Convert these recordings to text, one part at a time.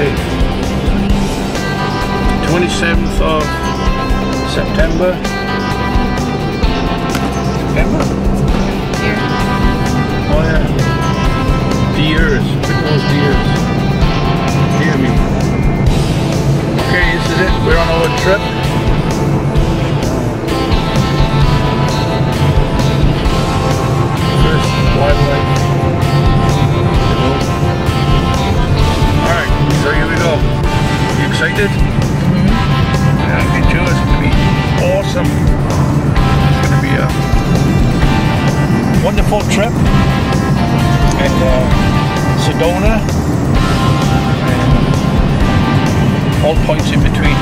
Saturday 27th of September September? Year. Oh yeah. Deers, years. Because the. Hear me. Okay, this is it. We're on our trip. Excited? Yeah, me too. It's gonna be awesome. It's gonna be a wonderful trip. And uh, Sedona. And all points in between.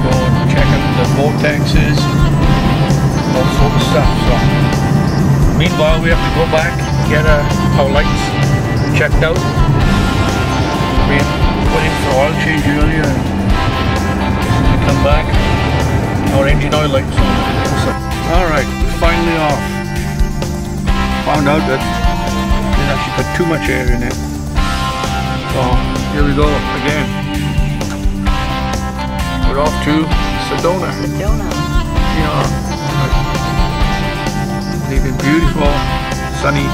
Go and check out the vortexes. All sort of stuff. So meanwhile we have to go back, get uh, our lights checked out. We went in for oil change earlier and come back. Our engine oil lights. So, Alright, finally off. Found out that it actually got too much air in it. So here we go again. We're off to Sedona. Sedona. Yeah. Leaving beautiful, sunny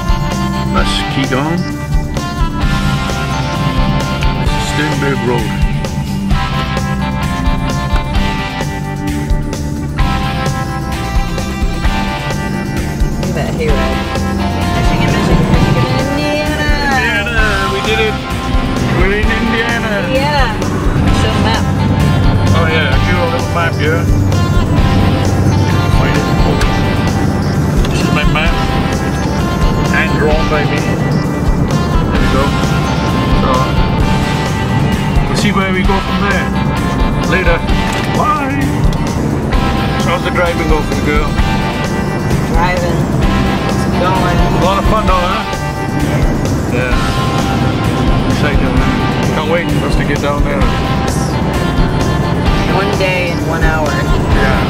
Muskegon. Is Road. Look at that hayride. Michigan, Michigan, Michigan, Indiana. Indiana, we did it. We're in Indiana. Yeah. Show map. Oh yeah, I drew a little map here. Get down there. One day and one hour. Yeah.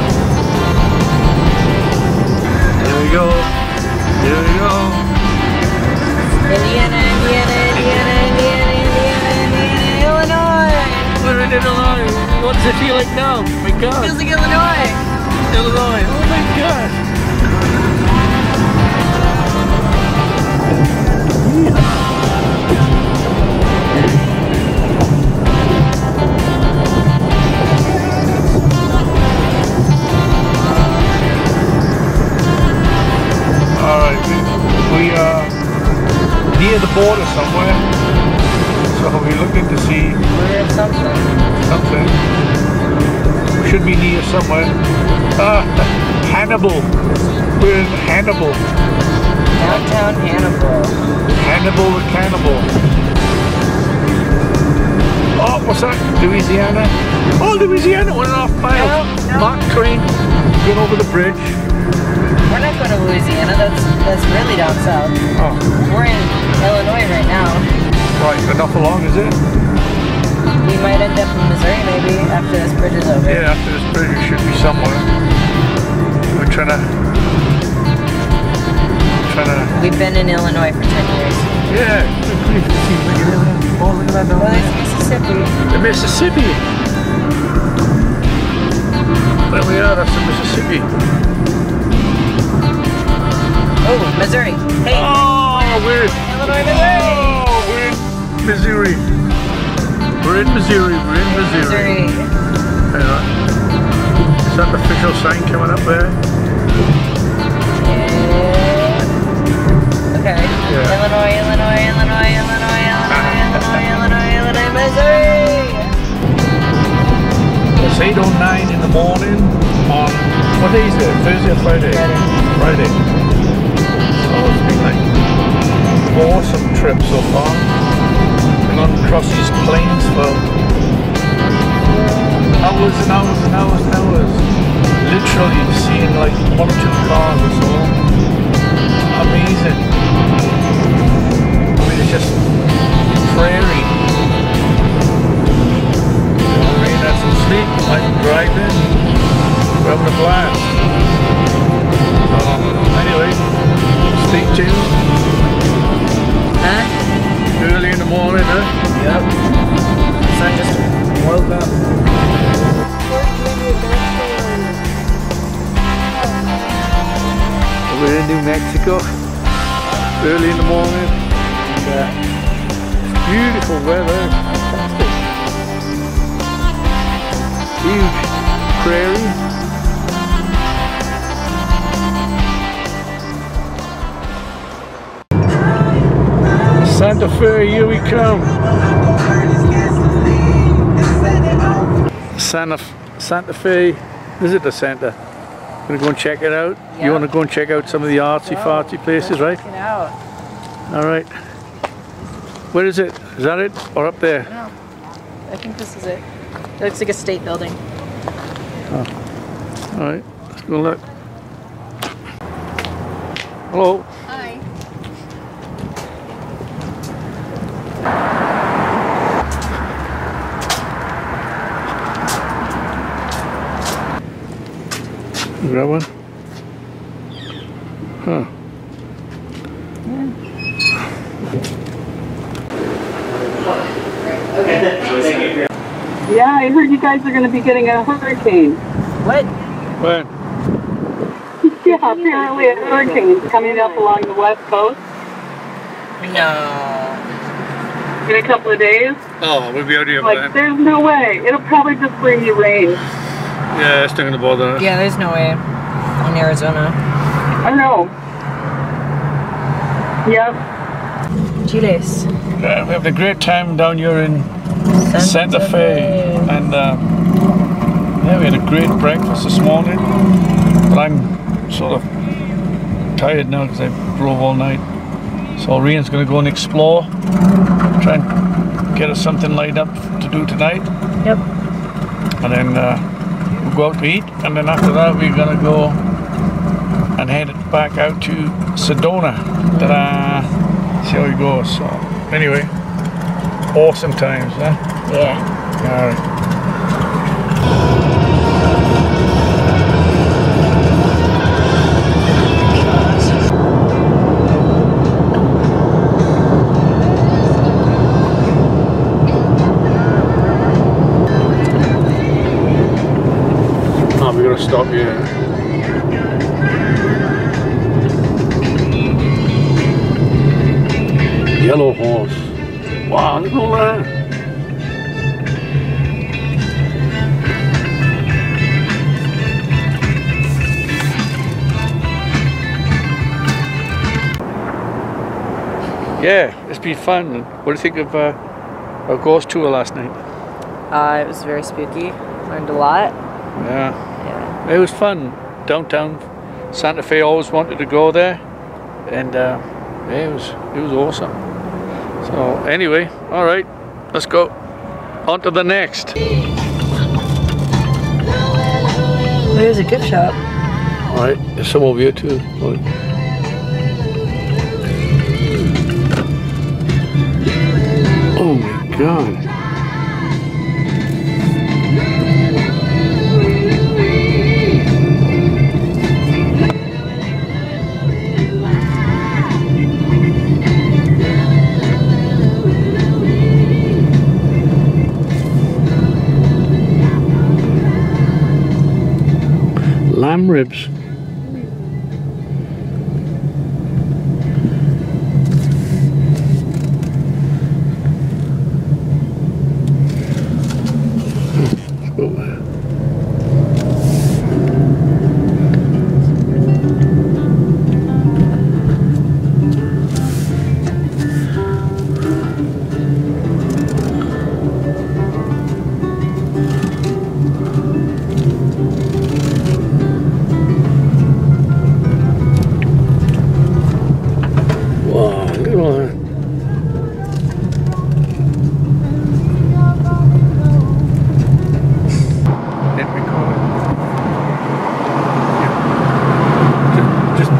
Here we go. Here we go. Indiana, Indiana, Indiana, Indiana, Indiana, Indiana, Illinois. We're in Illinois. What does it feel like now? Oh my God. Feels like Illinois. Illinois. Oh my God. Alright, we are near the border somewhere. So we're looking to see We're something. something. We should be near somewhere. Ah, Hannibal. We're in Hannibal. Downtown Hannibal. Hannibal the Cannibal. Oh, what's that? Louisiana? Oh, Louisiana went off pile. No, no. Mark Twain going over the bridge. We're not going to Louisiana. That's that's really down south. Oh, We're in Illinois right now. right. Enough along, is it? We might end up in Missouri maybe after this bridge is over. Yeah, after this bridge, we should be somewhere. We're trying to. Trying to. We've been in Illinois for 10 years. Yeah. Oh, look at that Well, there. there's Mississippi. The Mississippi. There we are, that's the Mississippi. Oh, Missouri. Hey, Oh, we're in, Illinois, Missouri. oh, we're in Missouri. We're in Missouri, we're in Missouri. Missouri. Yeah. Is that the official sign coming up there? Yeah. Okay. Yeah. Illinois, Illinois, Illinois, Illinois, Illinois, Illinois, Illinois, Illinois, Missouri. It's 8.09 in the morning on, what day is it? Thursday or Friday? Friday. Friday. It's been like awesome trip so far. Been on across these plains for hours and hours and hours and hours. Literally seeing like one or two cars or so. Amazing. I mean, it's just prairie. I mean, that's some sleep. I'm driving. We're having a blast. St. James? Huh? Early in the morning, huh? Yep. So I just woke up. We're in New Mexico, early in the morning, and, uh, beautiful weather, fantastic. Huge prairie. Santa Fe, here we come. Santa, Santa Fe Visitor Center. Gonna go and check it out. You wanna go and check out some of the artsy fartsy places, right? Check it out. All right. Where is it? Is that it? Or up there? No. I think this is it. It looks like a state building. Oh. All right. Let's go look. Hello. You got one? Huh. Yeah, I heard you guys are going to be getting a hurricane. What? When? Yeah, apparently a hurricane is coming up along the west coast No. in a couple of days. Oh, we'll be out here Like, there's no way. It'll probably just bring you rain. Yeah, it's not gonna bother us. Yeah, there's no way. In Arizona. I know. Yep. Chiles. Yeah, we have a great time down here in Santa Fe, and uh, yeah, we had a great breakfast this morning. But I'm sort of tired now because I drove all night. So Rian's going to go and explore, try and get us something lined up to do tonight, Yep. and then uh, we'll go out to eat, and then after that we're going to go and head back out to Sedona. Ta-da! See how it goes. So anyway, awesome times, huh? Yeah. All right. Gotta stop here. Yellow horse. Wow, look at all that. Yeah, it's been fun. What do you think of uh, our ghost tour last night? Uh, it was very spooky. Learned a lot. Yeah, Yeah. It was fun. Downtown Santa Fe. Always wanted to go there, and uh, yeah, it was it was awesome. So anyway, all right, let's go on to the next. There's a gift shop. All right, there's some over here too. Oh my god. Lamb ribs.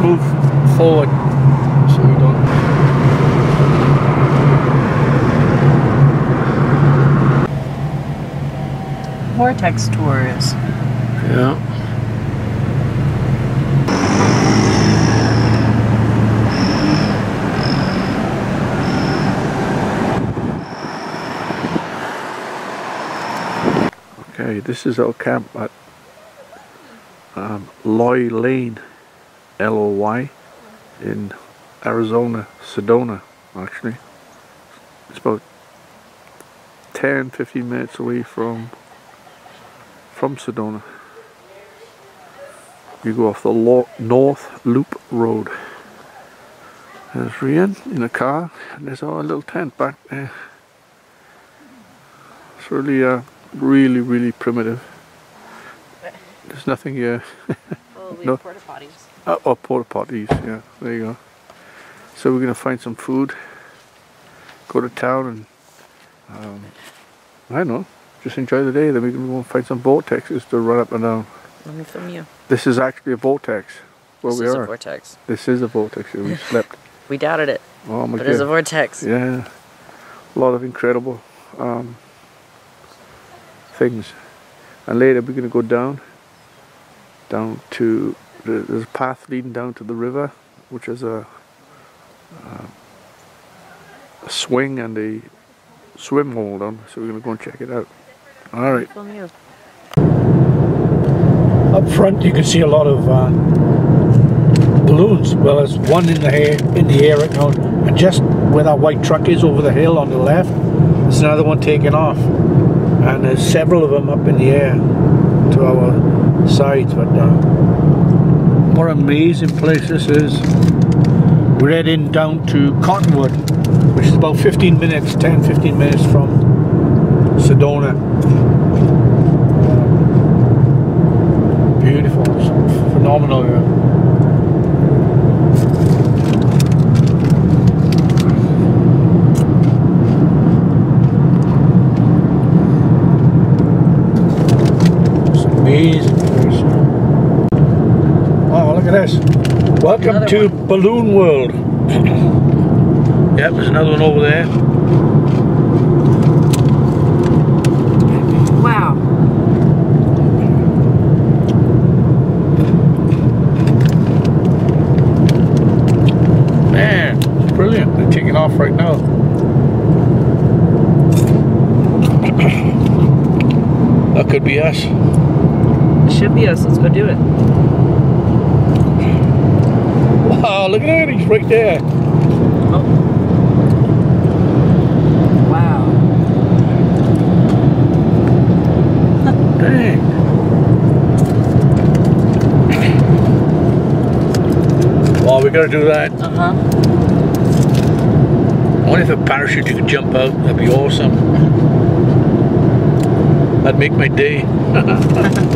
Move forward so we don't. Vortex tours. Yeah. Anyway, this is our camp at um, Loy Lane, L-O-Y, in Arizona, Sedona, actually. It's about 10, 15 minutes away from from Sedona. You go off the lo North Loop Road. There's Rian in a car, and there's our little tent back there. It's really, uh, really, really primitive. There's nothing here. We No. porta potties. Oh, oh, porta potties, yeah, there you go. So we're gonna find some food, go to town and, um, I don't know, just enjoy the day. Then we're gonna go and find some vortexes to run up and down. Let me film you. This is actually a vortex where this we is are. a vortex. this is a vortex. We slept. We doubted it, Oh my but it's a vortex. Yeah, a lot of incredible um, things. And later we're gonna go down, down to the, there's a path leading down to the river, which is a, uh, a swing and a swim hold on. So we're gonna go and check it out. All right. Up front, you can see a lot of uh, balloons. Well, there's one in the air, in the air right now, and just where that white truck is over the hill on the left, there's another one taking off, and there's several of them up in the air to our sides. But uh, what an amazing place this is! We're heading down to Cottonwood, which is about 15 minutes, 10, 15 minutes from Sedona. Beautiful, phenomenal. Yeah. It's amazing place. Oh, look at this. Welcome Another to Balloon World. yep, there's another one over there. Wow. Man, it's brilliant. They're taking off right now. that could be us. It should be us. Let's go do it. Wow, look at that. He's right there. Oh. Wow. Dang. Well, we gotta do that. Uh huh. I wonder if a parachute you could jump out. That'd be awesome. That'd make my day.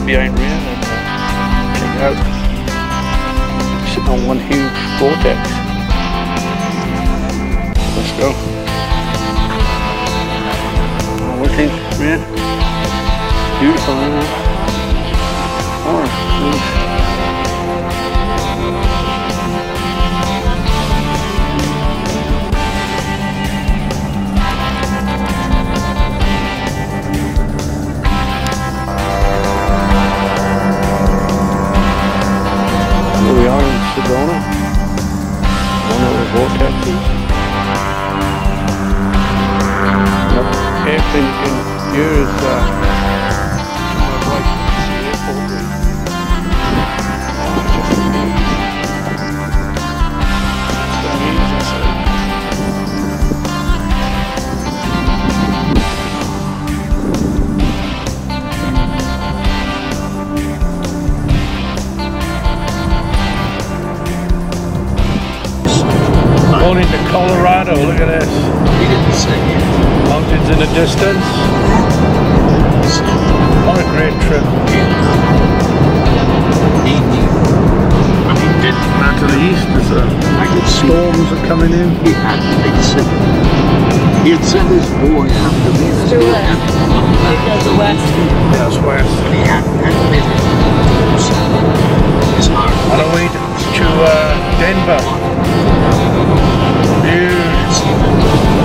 behind Ryan and uh, check it out. Sitting on one huge vortex. Let's go. Oh, what do Ryan? Beautiful, isn't it? Oh, nice. Sedona, one of the vortexes. Yep. Everything you hear uh, Going into Colorado, look at this. He didn't say it. Mountains in the distance. What a great trip. He knew. But he didn't. Now to the east, there's a I could see storms are coming in. he had been sick. He had sent his boy after me. and His To boy where? had It goes west. That's west. He had admitted himself. His heart. On our way to, to uh, Denver. Dude.